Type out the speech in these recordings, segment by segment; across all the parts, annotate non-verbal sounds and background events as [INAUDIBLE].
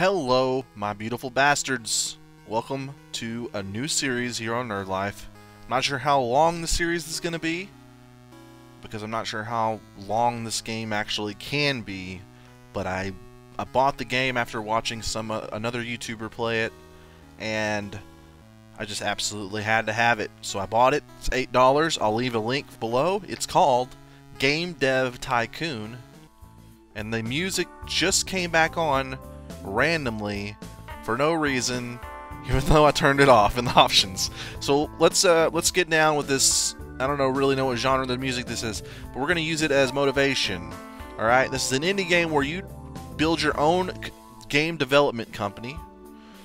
Hello, my beautiful bastards. Welcome to a new series here on Nerd Life. I'm not sure how long the series is going to be, because I'm not sure how long this game actually can be, but I, I bought the game after watching some uh, another YouTuber play it, and I just absolutely had to have it. So I bought it. It's $8. I'll leave a link below. It's called Game Dev Tycoon, and the music just came back on randomly for no reason, even [LAUGHS] though I turned it off in the [LAUGHS] options. So let's uh, let's get down with this. I don't know really know what genre of music this is, but we're gonna use it as motivation. All right, this is an indie game where you build your own game development company,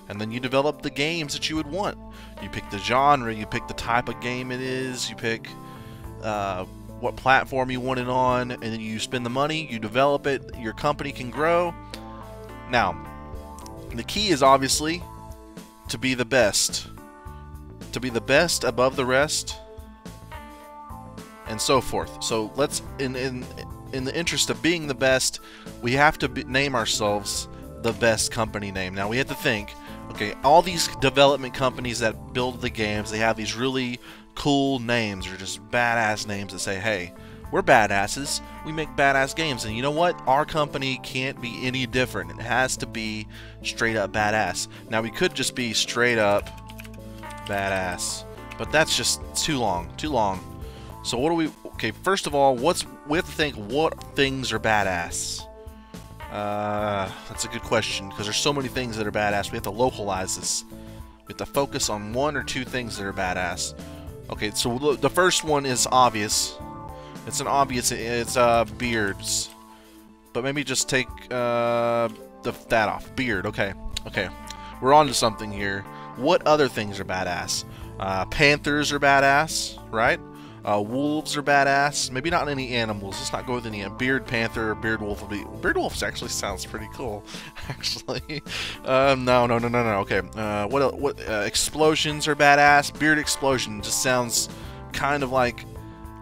and then you develop the games that you would want. You pick the genre, you pick the type of game it is, you pick uh, what platform you want it on, and then you spend the money, you develop it, your company can grow. Now, the key is obviously to be the best. To be the best above the rest, and so forth. So let's, in in in the interest of being the best, we have to be, name ourselves the best company name. Now we have to think, okay, all these development companies that build the games, they have these really cool names or just badass names that say, hey, we're badasses. We make badass games. And you know what? Our company can't be any different. It has to be straight up badass. Now, we could just be straight up badass. But that's just too long. Too long. So what do we... Okay, first of all, what's we have to think what things are badass. Uh, that's a good question because there's so many things that are badass. We have to localize this. We have to focus on one or two things that are badass. Okay, so the first one is obvious. It's an obvious. It's uh beards, but maybe just take uh the that off. Beard. Okay. Okay. We're on to something here. What other things are badass? Uh, panthers are badass, right? Uh, wolves are badass. Maybe not any animals. Let's not go with any. Beard panther or beard wolf be. Beard wolf actually sounds pretty cool. [LAUGHS] Actually, um, no, no, no, no, no. Okay. Uh, what? What? Uh, explosions are badass. Beard explosion just sounds kind of like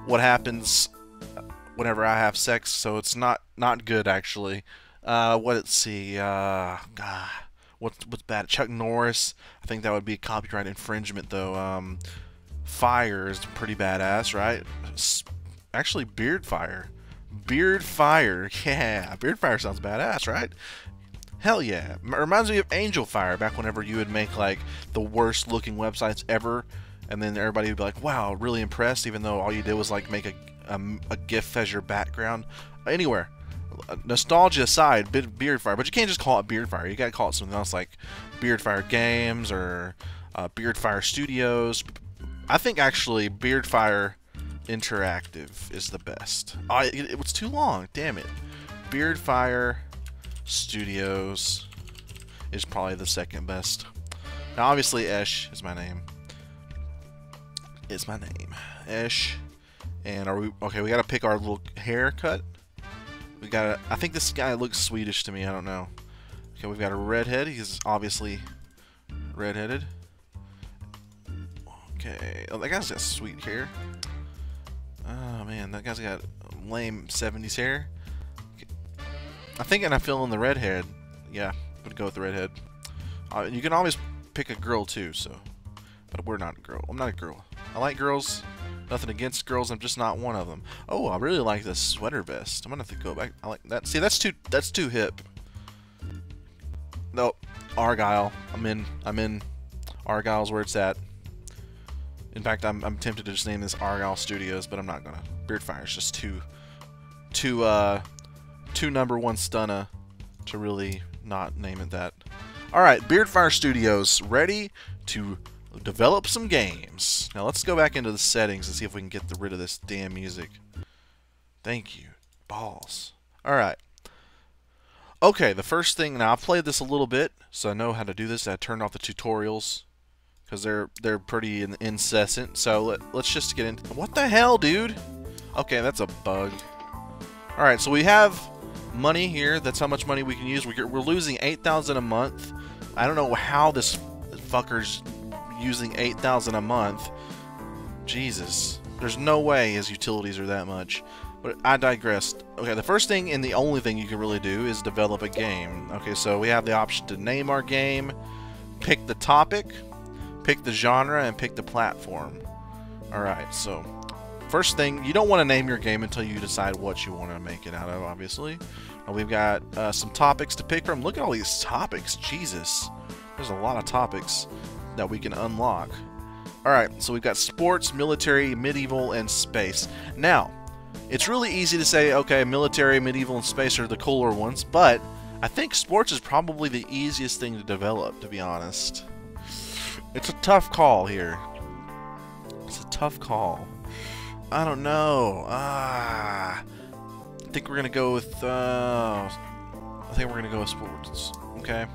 what happens whenever I have sex. So it's not not good actually. Uh, what? Let's see. Uh, God. What's what's bad? Chuck Norris. I think that would be copyright infringement though. Um, Fire is pretty badass, right? Actually, Beard Fire. Beard Fire. [LAUGHS] Yeah, Beard Fire sounds badass, right? Hell yeah. reminds me of Angelfire back whenever you would make like the worst looking websites ever and then everybody would be like, wow, really impressed even though all you did was like make a, a, a GIF as your background. Anywhere. Nostalgia aside, Beard Fire, but you can't just call it Beard Fire. You gotta call it something else like Beard Fire Games or uh, Beard Fire Studios, I think actually Beardfire Interactive is the best. I it, it was too long. Damn it. Beardfire Studios is probably the second best. Now, obviously, Esh is my name. Is my name Ish. And are we okay? We gotta pick our little haircut. We gotta. I think this guy looks Swedish to me. I don't know. Okay, we've got a redhead. He's obviously redheaded. Okay. Oh, that guy's got sweet hair. Oh, man. That guy's got lame 70s hair. I think and I fill in the redhead. Yeah, I'm gonna go with the redhead. Uh, you can always pick a girl too, so. But we're not a girl. I'm not a girl. I like girls. Nothing against girls. I'm just not one of them. Oh, I really like this sweater vest. I'm gonna have to go back. I like that. See, that's too. That's too hip. No, Argyle. I'm in. I'm in. Argyle's where it's at. In fact, I'm, I'm tempted to just name this Argyle Studios, but I'm not gonna. Beardfire is just too, too, uh, too number one stunna to really not name it that. All right, Beardfire Studios ready to develop some games. Now let's go back into the settings and see if we can get the, rid of this damn music. Thank you, balls. All right. Okay, the first thing. Now I've played this a little bit, so I know how to do this. I turned off the tutorials because they're they're pretty incessant. So let, let's just get into what the hell, dude. Okay, that's a bug. All right, so we have money here. That's how much money we can use. We're, we're losing 8,000 a month. I don't know how this fucker's using 8,000 a month. Jesus. There's no way his utilities are that much. But I digressed. Okay, the first thing and the only thing you can really do is develop a game. Okay, so we have the option to name our game, pick the topic, pick the genre, and pick the platform. Alright, so first thing, you don't want to name your game until you decide what you want to make it out of, obviously. we've got uh, some topics to pick from. Look at all these topics. Jesus. There's a lot of topics that we can unlock. Alright, so we've got sports, military, medieval, and space. Now, it's really easy to say, okay, military, medieval, and space are the cooler ones, but I think sports is probably the easiest thing to develop, to be honest. It's a tough call here. It's a tough call. I don't know. Ah, I think we're gonna go with. Uh, I think we're gonna go with sports. Okay.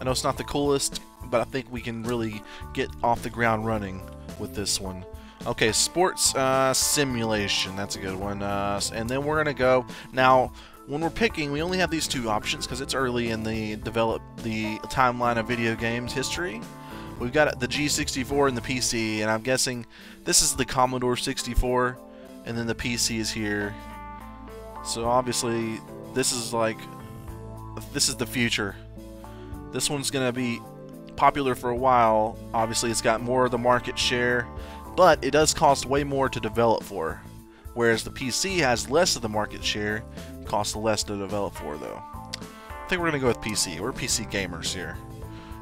I know it's not the coolest, but I think we can really get off the ground running with this one. Okay, sports uh, simulation. That's a good one. Uh, and then we're gonna go now. When we're picking, we only have these two options because it's early in the develop the timeline of video games history. We've got the G64 and the PC, and I'm guessing this is the Commodore 64, and then the PC is here. So obviously, this is like this is the future. This one's gonna be popular for a while. Obviously, it's got more of the market share, but it does cost way more to develop for. Whereas the PC has less of the market share, costs less to develop for, though. I think we're going to go with PC. We're PC gamers here.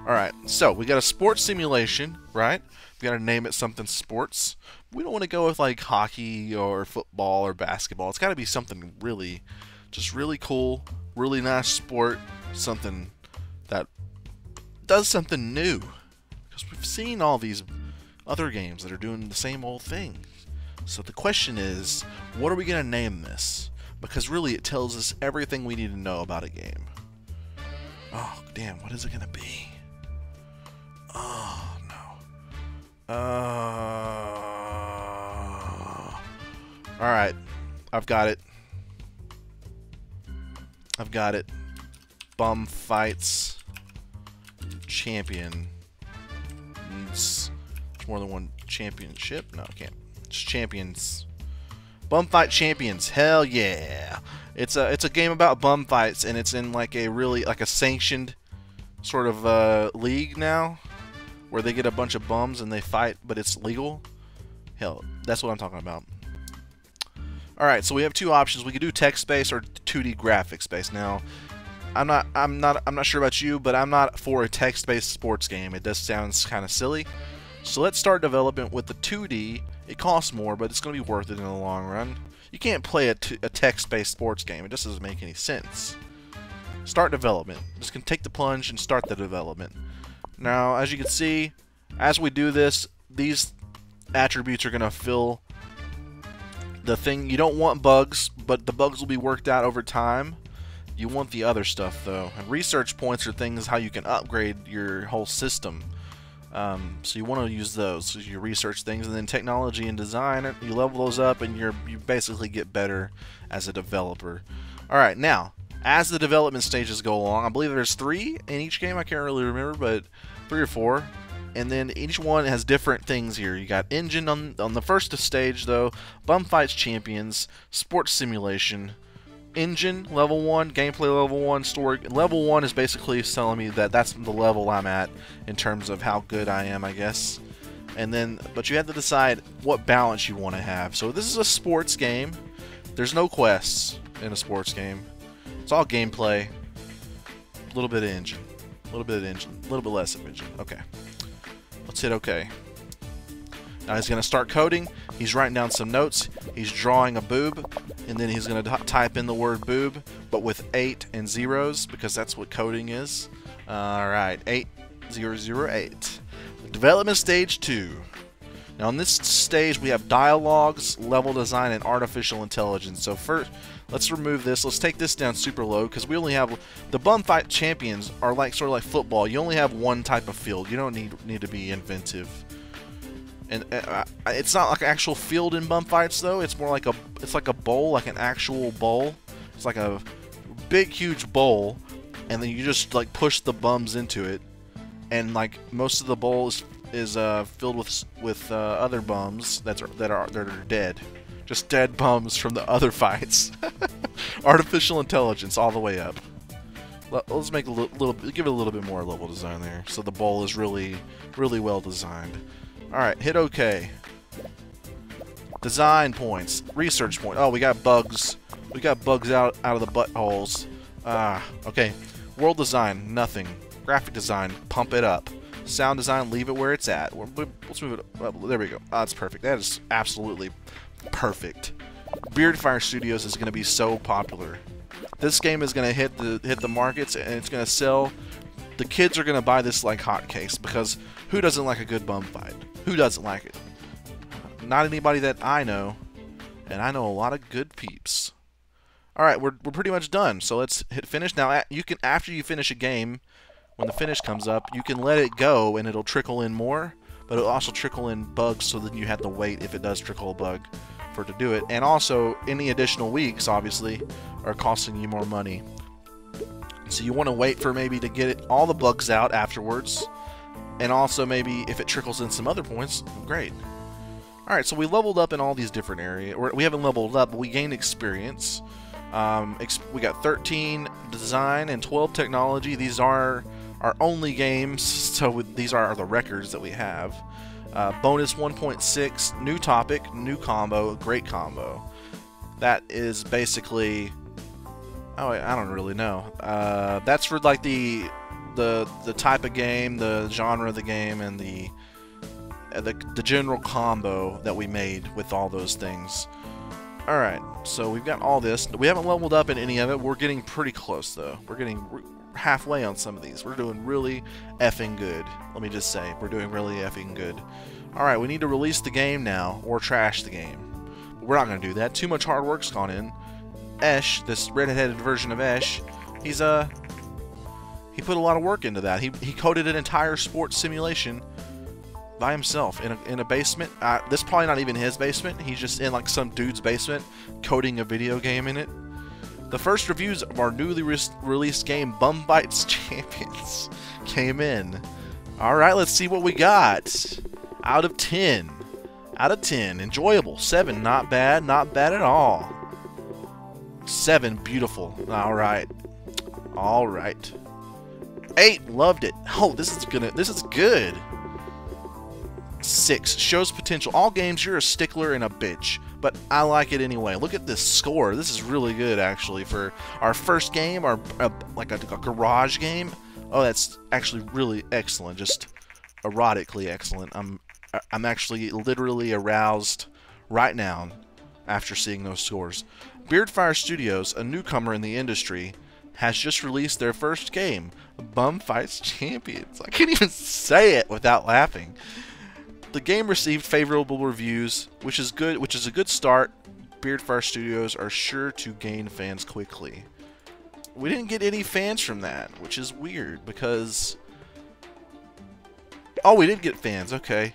Alright, so we got a sports simulation, right? We got to name it something sports. We don't want to go with like hockey or football or basketball. It's got to be something really, just really cool, really nice sport, something does something new. Because we've seen all these other games that are doing the same old thing. So the question is, what are we going to name this? Because really it tells us everything we need to know about a game. Oh, damn, what is it going to be? Oh, no. Uh... Alright, I've got it. I've got it. Bum fights champion. It's more than one championship. No, can't. It's champions. Bum fight champions. Hell yeah! It's a it's a game about bum fights, and it's in like a really like a sanctioned sort of uh, league now, where they get a bunch of bums and they fight, but it's legal. Hell, that's what I'm talking about. Alright, so we have two options. We could do text space or 2D graphic space. Now, I'm not I'm not I'm not sure about you, but I'm not for a text-based sports game. It does sounds kind of silly. So let's start development with the 2D. It costs more, but it's going to be worth it in the long run. You can't play a, text-based sports game. It just doesn't make any sense. Start development. Just can take the plunge and start the development. Now, as you can see, as we do this, these attributes are going to fill the thing. You don't want bugs, but the bugs will be worked out over time. You want the other stuff though. And research points are things how you can upgrade your whole system. Um, so you want to use those. So you research things, and then technology and design, you level those up, and you're you basically get better as a developer. All right, now as the development stages go along, I believe there's three in each game. I can't really remember, but three or four. And then each one has different things here. You got engine on on the first stage though, bum fights champions, sports simulation, engine level one, gameplay level one, story level one is basically telling me that that's the level I'm at in terms of how good I am, I guess. And then, but you have to decide what balance you want to have. So this is a sports game. There's no quests in a sports game. It's all gameplay. A little bit of engine. A little bit of engine. A little bit less of engine. Okay. Let's hit OK. Now he's going to start coding. He's writing down some notes. He's drawing a boob. And then he's going to type in the word boob, but with 8 and zeros, because that's what coding is. Alright, 8008. Development stage 2. Now in this stage we have dialogues, level design, and artificial intelligence. So first, let's remove this. Let's take this down super low because we only have the bum fight champions are like sort of like football. You only have one type of field. You don't need need to be inventive and uh, it's not like actual field in bum fights though. It's more like a it's like a bowl, like an actual bowl. It's like a big huge bowl, and then you just like push the bums into it, and like most of the bowl is is uh, filled with with uh, other bums that's that are that are dead, Just dead bums from the other [LAUGHS] fights. [LAUGHS] Artificial intelligence all the way up. Let's make a little, give it a little bit more level design there, so the bowl is really, really well designed. All right, hit OK. Design points, research point. Oh, we got bugs. We got bugs out out of the buttholes. Ah, okay. World design, nothing. Graphic design, pump it up. Sound design, leave it where it's at. Let's move it up. There we go. Oh, that's perfect. That is absolutely perfect. Beardfire Studios is going to be so popular. This game is going to hit the hit the markets and it's going to sell. The kids are going to buy this like hotcakes because who doesn't like a good bum fight? Who doesn't like it? Not anybody that I know, and I know a lot of good peeps. All right, we're we're pretty much done. So let's hit finish now. You can after you finish a game, when the finish comes up, you can let it go and it'll trickle in more, but it'll also trickle in bugs so that you have to wait if it does trickle a bug for it to do it. And also, any additional weeks, obviously, are costing you more money. So you want to wait for maybe to get it, all the bugs out afterwards. And also maybe if it trickles in some other points, great. Alright, so we leveled up in all these different areas. We haven't leveled up, but we gained experience. Um, we got 13 design and 12 technology. These are our only games, so these are the records that we have. Uh, bonus 1.6, new topic, new combo, great combo. That is basically... Oh, I don't really know. Uh, that's for like the the the type of game, the genre of the game, and the uh, the, the general combo that we made with all those things. Alright, so we've got all this. We haven't leveled up in any of it. We're getting pretty close, though. We're getting halfway on some of these. We're doing really effing good. Let me just say, we're doing really effing good. Alright, we need to release the game now, or trash the game. But we're not going to do that. Too much hard work's gone in. Esh, this red-headed version of Esh, he's, uh... He put a lot of work into that. He, he coded an entire sports simulation by himself in a, in a basement. Uh, this is probably not even his basement. He's just in like some dude's basement coding a video game in it. The first reviews of our newly re released game, Bum Bites [LAUGHS] Champions, came in. Alright, let's see what we got. Out of 10. Out of 10. Enjoyable. 7. Not bad. Not bad at all. 7. Beautiful. Alright. Alright. 8. Loved it. Oh, this is gonna. This is good. 6. Shows potential. All games, you're a stickler and a bitch but I like it anyway. Look at this score. This is really good, actually, for our first game, our uh, like a, a, garage game. Oh, that's actually really excellent. Just erotically excellent. I'm I'm actually literally aroused right now after seeing those scores. Beardfire Studios, a newcomer in the industry, has just released their first game, Bum Fights Champions. I can't even say it without laughing. The game received favorable reviews, which is good, which is a good start. Beardfire Studios are sure to gain fans quickly. We didn't get any fans from that, which is weird because Oh, we did get fans. Okay.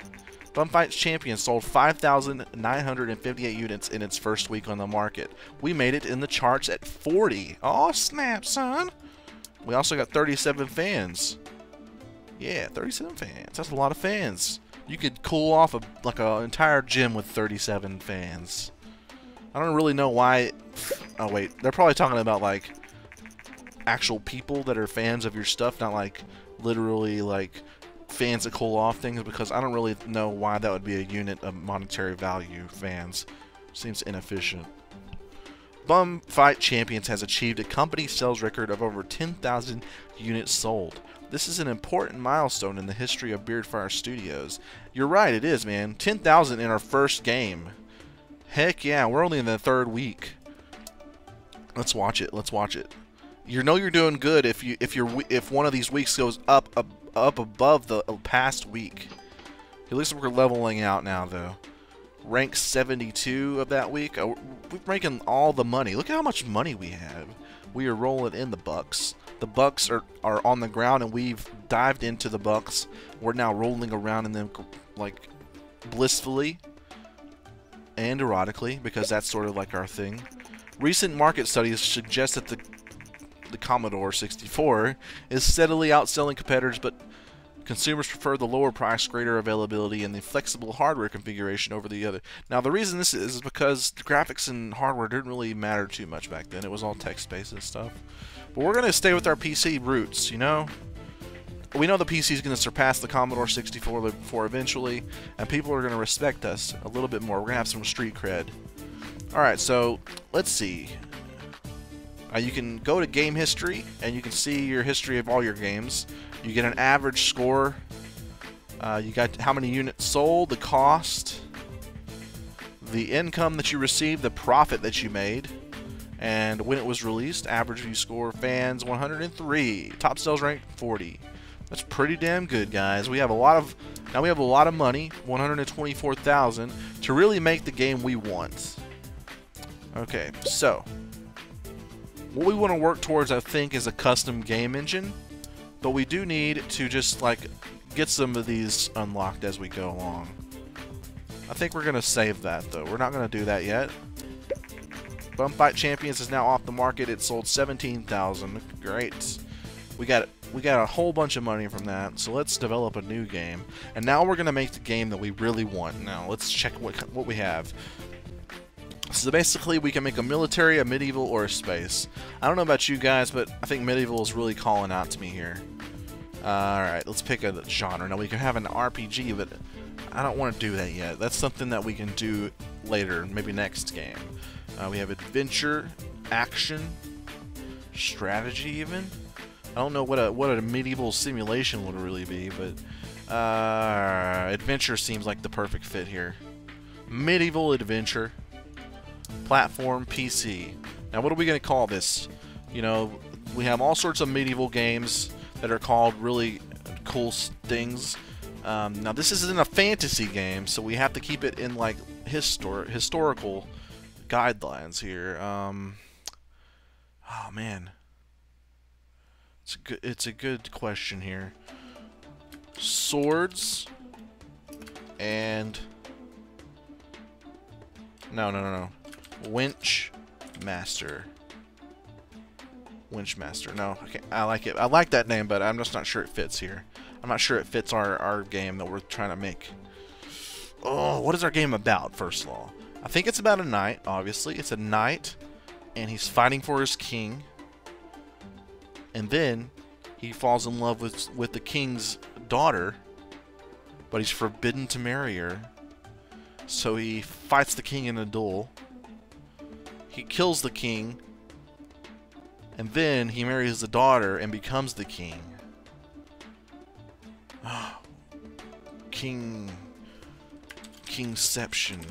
Bum Fights Champion sold 5,958 units in its first week on the market. We made it in the charts at 40. Oh, snap, son. We also got 37 fans. Yeah, 37 fans. That's a lot of fans. You could cool off a, like an entire gym with 37 fans. I don't really know why... Oh, wait. They're probably talking about, like, actual people that are fans of your stuff, not, like, literally, like, fans that cool off things, because I don't really know why that would be a unit of monetary value, fans. Seems inefficient. Bum Fight Champions has achieved a company sales record of over 10,000 units sold. This is an important milestone in the history of Beardfire Studios. You're right, it is, man. 10,000 in our first game. Heck yeah, we're only in the third week. Let's watch it. Let's watch it. You know you're doing good if you if you're if one of these weeks goes up up, up above the past week. It looks like we're leveling out now, though. Rank 72 of that week. Uh, we're making all the money. Look at how much money we have. We are rolling in the bucks. The bucks are, are on the ground and we've dived into the bucks. We're now rolling around in them like blissfully and erotically because that's sort of like our thing. Recent market studies suggest that the the Commodore 64 is steadily outselling competitors, but Consumers prefer the lower price, greater availability, and the flexible hardware configuration over the other. Now, the reason this is, is because the graphics and hardware didn't really matter too much back then. It was all text-based and stuff. But we're going to stay with our PC roots, you know? We know the PC is going to surpass the Commodore 64 before eventually, and people are going to respect us a little bit more. We're going to have some street cred. Alright, so let's see. Uh, you can go to game history, and you can see your history of all your games. You get an average score. Uh, you got how many units sold, the cost, the income that you received, the profit that you made, and when it was released. Average view score, fans 103, top sales rank 40. That's pretty damn good, guys. We have a lot of now we have a lot of money, 124,000, to really make the game we want. Okay, so what we want to work towards, I think, is a custom game engine. But we do need to just, like, get some of these unlocked as we go along. I think we're going to save that, though. We're not going to do that yet. Bum Fight Champions is now off the market. It sold 17,000. Great. We got we got a whole bunch of money from that. So let's develop a new game. And now we're going to make the game that we really want. Now, let's check what what we have. So basically, we can make a military, a medieval, or a space. I don't know about you guys, but I think medieval is really calling out to me here. Uh, Alright, let's pick a genre. Now, we can have an RPG, but I don't want to do that yet. That's something that we can do later, maybe next game. Uh, we have adventure, action, strategy even. I don't know what a what a medieval simulation would really be, but uh, adventure seems like the perfect fit here. Medieval adventure platform PC. Now, what are we going to call this? You know, we have all sorts of medieval games that are called really cool things. Um, now, this isn't a fantasy game, so we have to keep it in like histor historical guidelines here. Um, oh man, it's a good it's a good question here. Swords and no no no no Winch Master. Winch Master. No, okay, I like it. I like that name, but I'm just not sure it fits here. I'm not sure it fits our, our game that we're trying to make. Oh, what is our game about, first of all? I think it's about a knight, obviously. It's a knight, and he's fighting for his king. And then he falls in love with, with the king's daughter, but he's forbidden to marry her. So he fights the king in a duel. He kills the king, and then he marries the daughter and becomes the king. [GASPS] king... Kingception.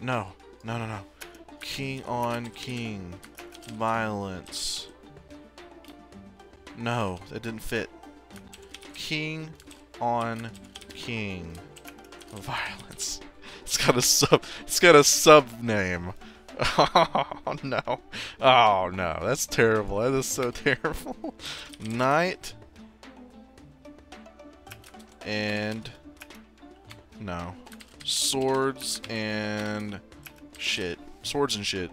No. No, no, no. King on king. Violence. No, that didn't fit. King on king. Violence. It's got a sub. It's got a sub name. [LAUGHS] Oh no. Oh no. That's terrible. That is so [LAUGHS] terrible. Knight. And no. Swords and shit. Swords and shit.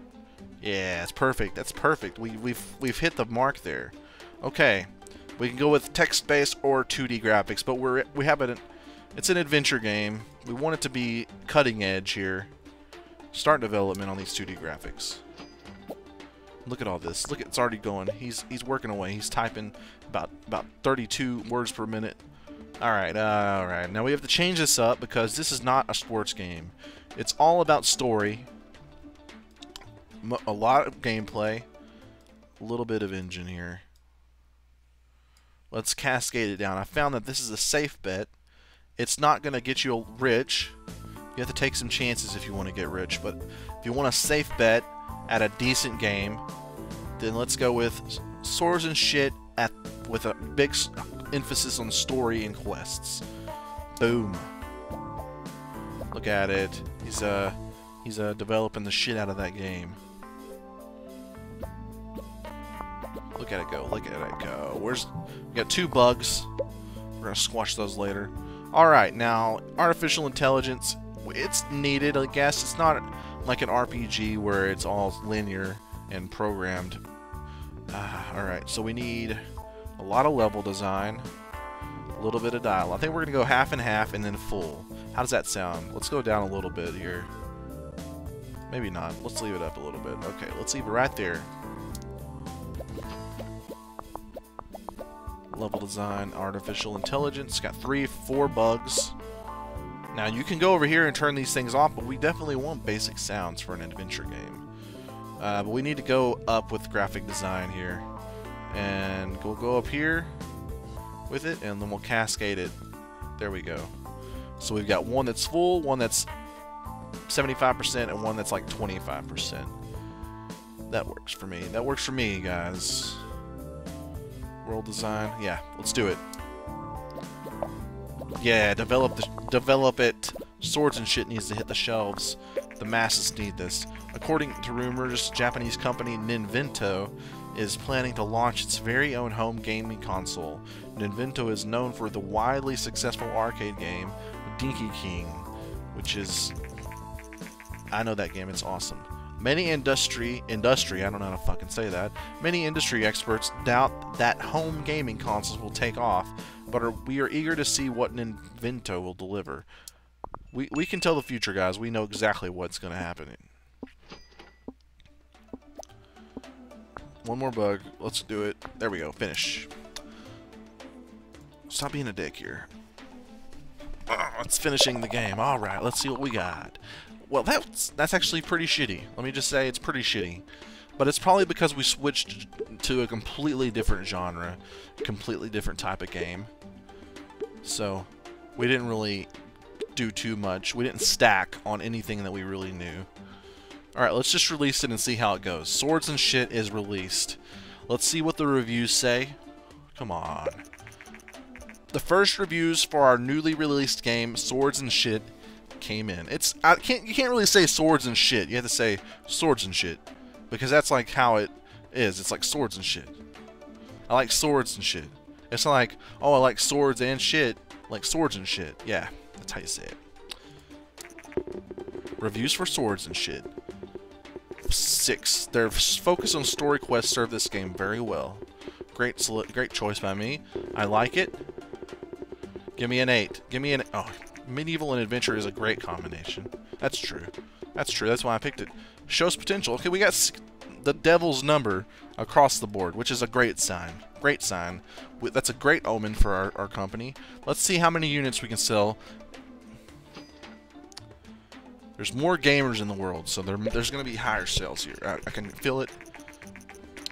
Yeah, it's perfect. That's perfect. We we've we've hit the mark there. Okay. We can go with text-based or 2D graphics, but we're we have an it's an adventure game. We want it to be cutting edge here. Start development on these 2D graphics. Look at all this. Look, it's already going. He's he's working away. He's typing about about 32 words per minute. All right, all right. Now we have to change this up because this is not a sports game. It's all about story. A lot of gameplay. A little bit of engine here. Let's cascade it down. I found that this is a safe bet it's not going to get you rich. You have to take some chances if you want to get rich. But if you want a safe bet at a decent game, then let's go with swords and shit at with a big emphasis on story and quests. Boom. Look at it. He's uh he's uh developing the shit out of that game. Look at it go. Look at it go. Where's we got two bugs. We're gonna squash those later. Alright, now, artificial intelligence, it's needed, I guess. It's not like an RPG where it's all linear and programmed. Uh, Alright, so we need a lot of level design, a little bit of dial. I think we're going to go half and half and then full. How does that sound? Let's go down a little bit here. Maybe not. Let's leave it up a little bit. Okay, let's leave it right there. Level design, artificial intelligence. Got three, four bugs. Now, you can go over here and turn these things off, but we definitely want basic sounds for an adventure game. Uh, but we need to go up with graphic design here. And we'll go up here with it, and then we'll cascade it. There we go. So we've got one that's full, one that's 75%, and one that's like 25%. That works for me. That works for me, guys. World design. Yeah, let's do it. Yeah, develop the develop it. Swords and shit needs to hit the shelves. The masses need this. According to rumors, Japanese company Ninvento is planning to launch its very own home gaming console. Ninvento is known for the widely successful arcade game Dinky King, which is I know that game, it's awesome. Many industry industry, I don't know how to fucking say that. Many industry experts doubt that home gaming consoles will take off, but are, we are eager to see what Ninvento will deliver. We we can tell the future, guys. We know exactly what's going to happen. One more bug. Let's do it. There we go. Finish. Stop being a dick here. Uh, it's finishing the game. Alright, let's see what we got. Well, that's, that's actually pretty shitty. Let me just say it's pretty shitty. But it's probably because we switched to a completely different genre, completely different type of game. So, we didn't really do too much. We didn't stack on anything that we really knew. Alright, let's just release it and see how it goes. Swords and Shit is released. Let's see what the reviews say. Come on. The first reviews for our newly released game, Swords and Shit, came in. It's I can't you can't really say swords and shit. You have to say swords and shit because that's like how it is. It's like swords and shit. I like swords and shit. It's not like oh I like swords and shit. Like swords and shit. Yeah, that's how you say it. Reviews for swords and shit. Six. Their focus on story quests serve this game very well. Great, great choice by me. I like it. Give me an eight. Give me an. Oh, medieval and adventure is a great combination. That's true. That's true. That's why I picked it. Shows potential. Okay, we got the devil's number across the board, which is a great sign. Great sign. That's a great omen for our, our company. Let's see how many units we can sell. There's more gamers in the world, so there, there's going to be higher sales here. I, I can feel it.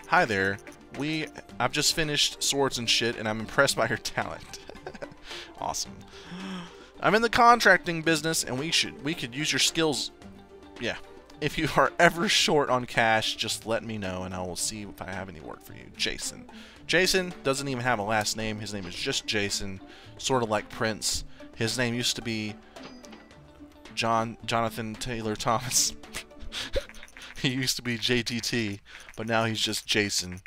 Hi there. We I've just finished Swords and shit, and I'm impressed by your [LAUGHS] talent. [LAUGHS] awesome. I'm in the contracting business, and we should we could use your skills. Yeah. If you are ever short on cash, just let me know, and I will see if I have any work for you. Jason. Jason doesn't even have a last name. His name is just Jason, sort of like Prince. His name used to be John Jonathan Taylor Thomas. [LAUGHS] he used to be JTT, but now he's just Jason,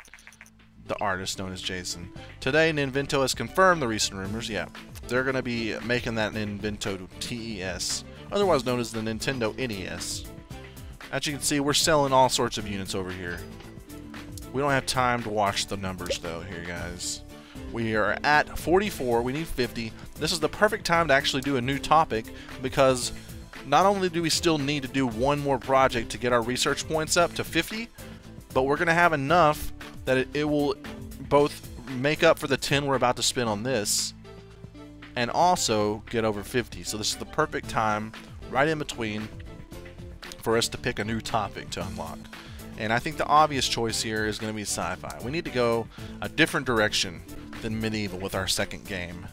the artist known as Jason. Today, Ninvento has confirmed the recent rumors. Yeah, they're going to be making that Ninvento TES, otherwise known as the Nintendo NES. As you can see, we're selling all sorts of units over here. We don't have time to watch the numbers though here, guys. We are at 44, we need 50. This is the perfect time to actually do a new topic because not only do we still need to do one more project to get our research points up to 50, but we're going to have enough that it, it will both make up for the 10 we're about to spend on this and also get over 50. So this is the perfect time, right in between, for us to pick a new topic to unlock. And I think the obvious choice here is going to be sci-fi. We need to go a different direction than medieval with our second game.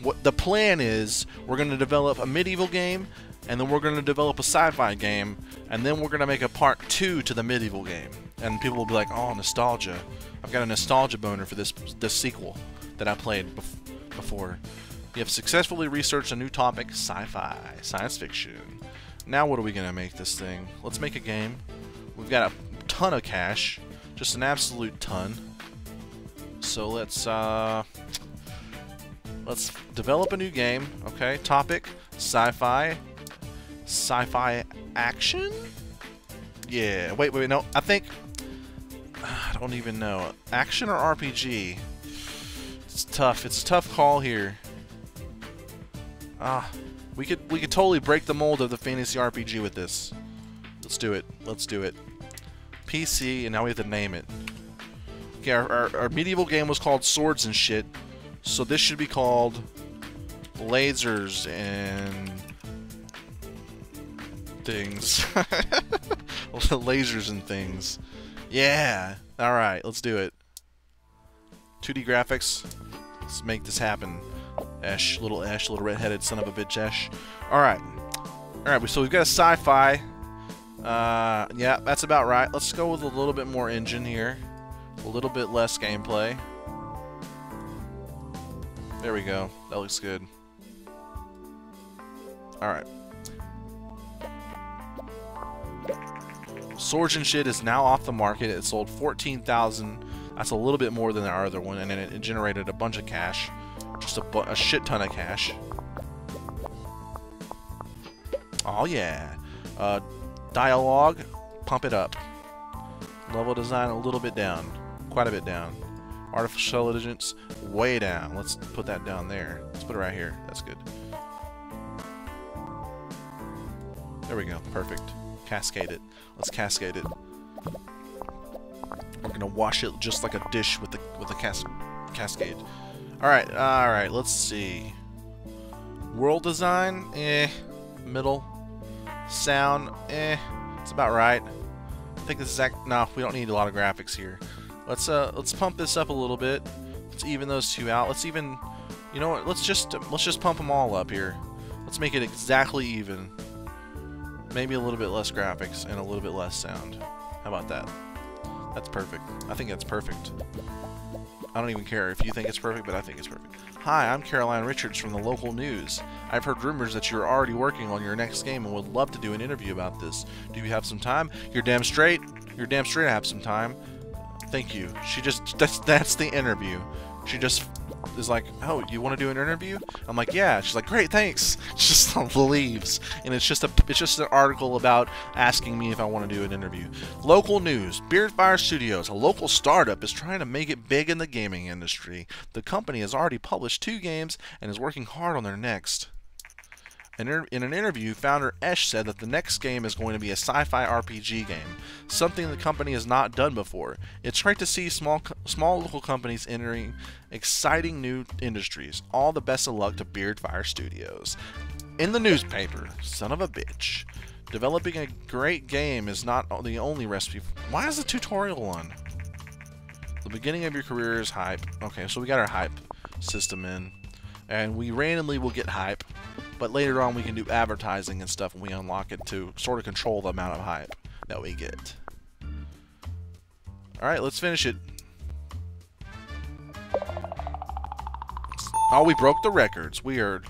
What the plan is, we're going to develop a medieval game, and then we're going to develop a sci-fi game, and then we're going to make a part two to the medieval game. And people will be like, "Oh, nostalgia! I've got a nostalgia boner for this this sequel that I played bef before." You have successfully researched a new topic, sci-fi, science fiction. Now what are we going to make this thing? Let's make a game. We've got a ton of cash, just an absolute ton. So let's uh, let's develop a new game. Okay, topic, sci-fi, sci-fi action. Yeah, wait, wait, no, I think I don't even know. Action or RPG? It's tough. It's a tough call here. Ah, we could we could totally break the mold of the fantasy RPG with this. Let's do it. Let's do it. PC, and now we have to name it. Okay, our, our, our medieval game was called Swords and Shit, so this should be called Lasers and things. [LAUGHS] Lasers and things. Yeah. All right, let's do it. 2D graphics. Let's make this happen. Esh, little Esh, little redheaded son of a bitch Esh. All right. All right, so we've got a sci-fi. Uh, yeah, that's about right. Let's go with a little bit more engine here. A little bit less gameplay. There we go. That looks good. Alright. Swords and Shit is now off the market. It sold 14,000. That's a little bit more than our other one, and it generated a bunch of cash. A, a shit ton of cash. Oh yeah. Uh, dialogue, pump it up. Level design a little bit down. Quite a bit down. Artificial intelligence, way down. Let's put that down there. Let's put it right here. That's good. There we go. Perfect. Cascade it. Let's cascade it. We're gonna wash it just like a dish with the with a cas cascade. All right, all right. Let's see. World design, eh. Middle. Sound, eh. It's about right. I think this is act. No, we don't need a lot of graphics here. Let's uh, let's pump this up a little bit. Let's even those two out. Let's even, you know what? Let's just let's just pump them all up here. Let's make it exactly even. Maybe a little bit less graphics and a little bit less sound. How about that? That's perfect. I think that's perfect. I don't even care if you think it's perfect, but I think it's perfect. Hi, I'm Caroline Richards from the local news. I've heard rumors that you're already working on your next game and would love to do an interview about this. Do you have some time? You're damn straight. You're damn straight I have some time. Thank you. She just, that's, that's the interview. She just is like, oh, you want to do an interview? I'm like, yeah. She's like, great, thanks. [LAUGHS] She just [LAUGHS] leaves, and it's just a, it's just an article about asking me if I want to do an interview. Local news: Beardfire Studios, a local startup, is trying to make it big in the gaming industry. The company has already published two games and is working hard on their next. In an interview, founder Esh said that the next game is going to be a sci-fi RPG game, something the company has not done before. It's great to see small small local companies entering exciting new industries. All the best of luck to Beardfire Studios. In the newspaper, son of a bitch. Developing a great game is not the only recipe. Why is the tutorial on? The beginning of your career is hype. Okay, so we got our hype system in. And we randomly will get hype but later on we can do advertising and stuff when we unlock it to sort of control the amount of hype that we get. Alright, let's finish it. Oh, we broke the records. We are...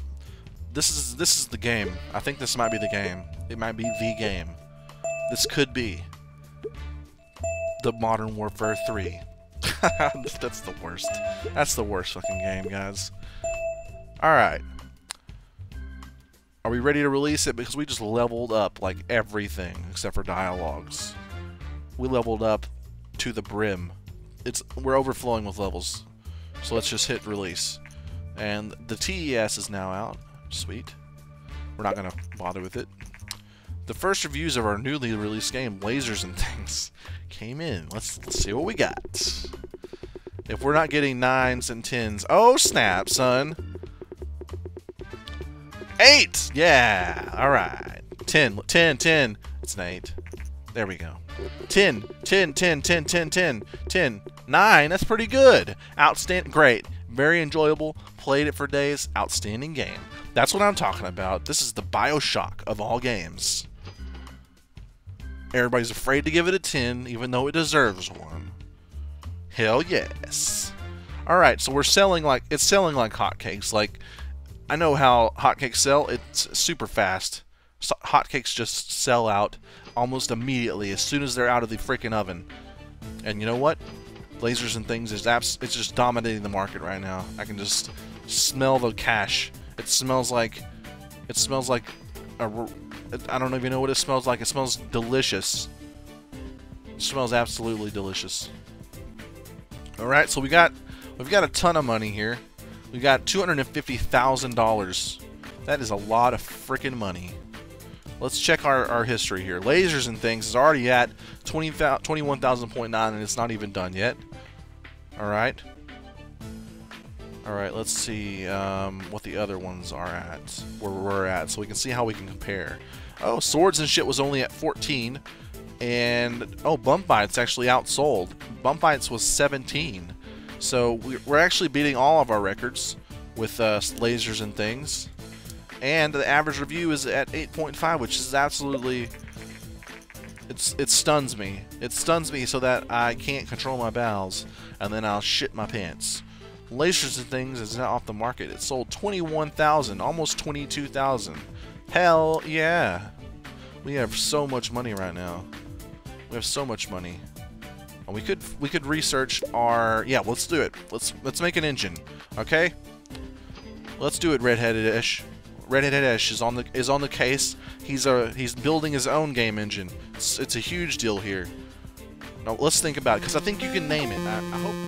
This is this is the game. I think this might be the game. It might be the game. This could be the Modern Warfare 3. [LAUGHS] That's the worst. That's the worst fucking game, guys. Alright. Are we ready to release it? Because we just leveled up like everything except for dialogues. We leveled up to the brim. It's We're overflowing with levels. So let's just hit release. And the TES is now out. Sweet. We're not going to bother with it. The first reviews of our newly released game, Lasers and [LAUGHS] Things, came in. Let's, let's see what we got. If we're not getting 9s and 10s... Oh, snap, son! Eight! Yeah! Alright. Ten. Ten, ten. It's an eight. There we go. Ten. Ten, ten, ten, ten, ten. Ten. Nine. That's pretty good. Outstanding. Great. Very enjoyable. Played it for days. Outstanding game. That's what I'm talking about. This is the Bioshock of all games. Everybody's afraid to give it a 10, even though it deserves one. Hell yes. Alright, so we're selling like, it's selling like hotcakes. Like, I know how hotcakes sell. It's super fast. So hotcakes just sell out almost immediately as soon as they're out of the freaking oven. And you know what? Lasers and things is abs it's just dominating the market right now. I can just smell the cash. It smells like it smells like a I don't even know what it smells like. It smells delicious. It smells absolutely delicious. All right, so we got We've got a ton of money here. We got $250,000. That is a lot of freaking money. Let's check our, our history here. Lasers and things is already at 20, 21,000.9 and it's not even done yet. Alright. Alright, let's see um, what the other ones are at, where we're at, so we can see how we can compare. Oh, swords and shit was only at 14, and oh, bump bites actually outsold. Bump bites was 17, so we're actually beating all of our records with uh, lasers and things. And the average review is at 8.5, which is absolutely it's it stuns me. It stuns me so that I can't control my bowels, and then I'll shit my pants. Lasers and Things is now off the market. It sold 21,000, almost 22,000. Hell yeah. We have so much money right now. We have so much money. We could we could research our yeah, let's do it. Let's let's make an engine. Okay? Let's do it, Redheaded Ish. Redheaded Ish is on the is on the case. He's a he's building his own game engine. It's, it's a huge deal here. Now let's think about it, because I think you can name it. I, I hope